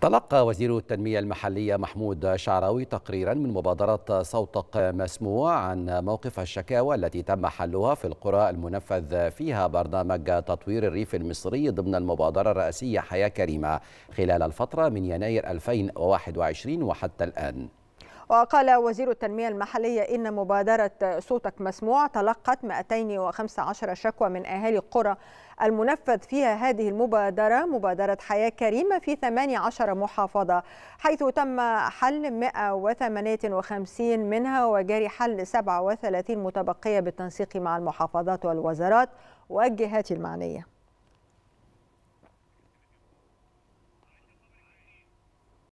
تلقى وزير التنمية المحلية محمود شعراوي تقريرا من مبادرة صوتك مسموع عن موقف الشكاوى التي تم حلها في القرى المنفذ فيها برنامج تطوير الريف المصري ضمن المبادرة الرئاسية حياة كريمة خلال الفترة من يناير 2021 وحتى الآن. وقال وزير التنمية المحلية إن مبادرة صوتك مسموع تلقت 215 شكوى من أهالي القرى المنفذ فيها هذه المبادرة مبادرة حياة كريمة في 18 محافظة حيث تم حل 158 منها وجاري حل 37 متبقية بالتنسيق مع المحافظات والوزارات والجهات المعنية.